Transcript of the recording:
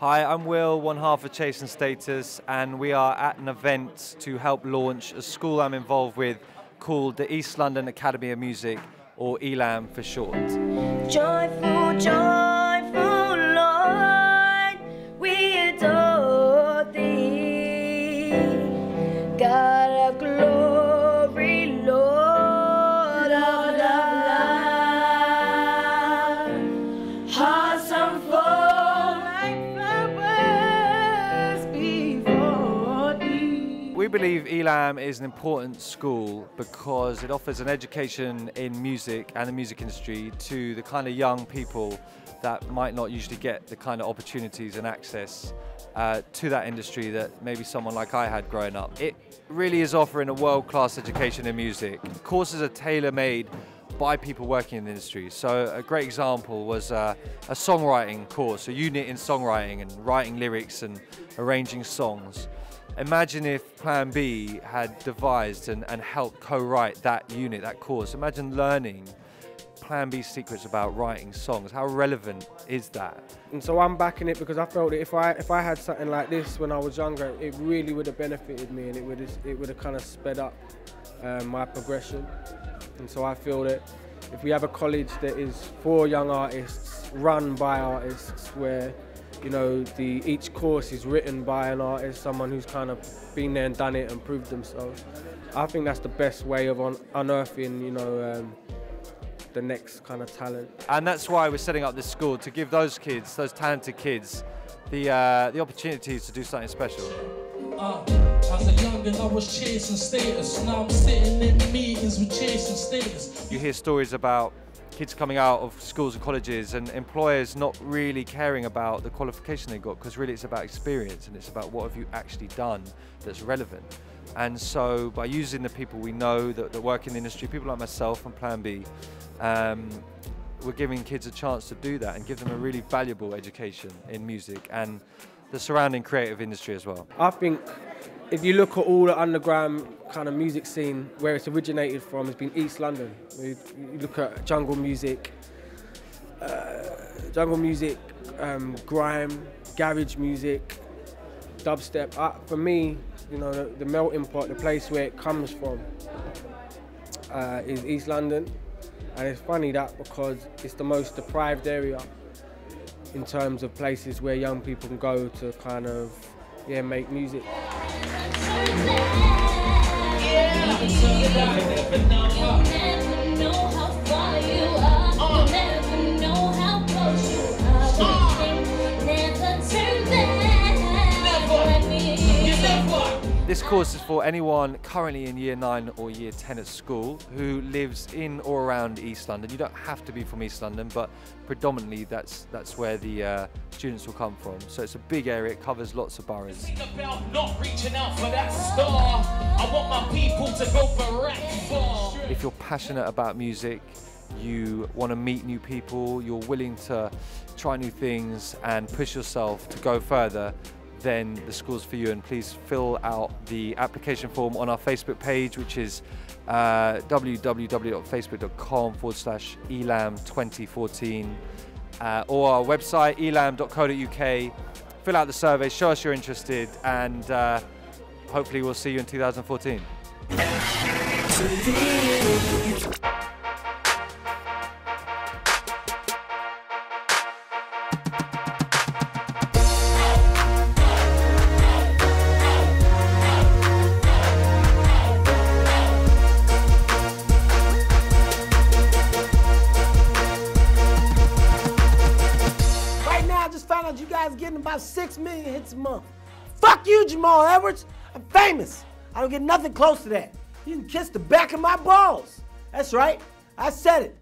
Hi, I'm Will, one half of Chase and Status, and we are at an event to help launch a school I'm involved with called the East London Academy of Music, or ELAM for short. Joyful, joyful believe ELAM is an important school because it offers an education in music and the music industry to the kind of young people that might not usually get the kind of opportunities and access uh, to that industry that maybe someone like I had growing up. It really is offering a world-class education in music. Courses are tailor-made by people working in the industry. So a great example was uh, a songwriting course, a unit in songwriting and writing lyrics and arranging songs. Imagine if Plan B had devised and, and helped co-write that unit, that course. Imagine learning Plan B secrets about writing songs. How relevant is that? And so I'm backing it because I felt that if I if I had something like this when I was younger, it really would have benefited me and it would have, it would have kind of sped up um, my progression. And so I feel that if we have a college that is for young artists, run by artists, where you know the each course is written by an artist, someone who's kind of been there and done it and proved themselves. I think that's the best way of un- unearthing, you know, um, the next kind of talent. And that's why we're setting up this school to give those kids, those talented kids, the, uh, the opportunities to do something special. Uh, as a youngin', I was chasing status. Now I'm sitting in meetings with chasing status. You hear stories about kids coming out of schools and colleges and employers not really caring about the qualification they got because really it's about experience and it's about what have you actually done that's relevant. And so by using the people we know that, that work in the industry, people like myself and Plan B, um, we're giving kids a chance to do that and give them a really valuable education in music and the surrounding creative industry as well. I think if you look at all the underground kind of music scene, where it's originated from, it's been East London. You, you look at jungle music, uh, jungle music, um, grime, garage music, dubstep. Uh, for me, you know, the, the melting pot, the place where it comes from, uh, is East London. And it's funny that because it's the most deprived area in terms of places where young people can go to kind of yeah make music. This course is for anyone currently in year 9 or year 10 at school who lives in or around East London. You don't have to be from East London, but predominantly that's that's where the uh, students will come from. So it's a big area, it covers lots of boroughs. Think about not reaching out for that star. I want my people to go for. If you're passionate about music, you want to meet new people, you're willing to try new things and push yourself to go further, then the school's for you. And please fill out the application form on our Facebook page, which is uh, www.facebook.com forward slash elam 2014 uh, or our website elam.co.uk. Fill out the survey, show us you're interested, and uh, hopefully we'll see you in 2014. Getting about six million hits a month. Fuck you, Jamal Edwards. I'm famous. I don't get nothing close to that. You can kiss the back of my balls. That's right. I said it.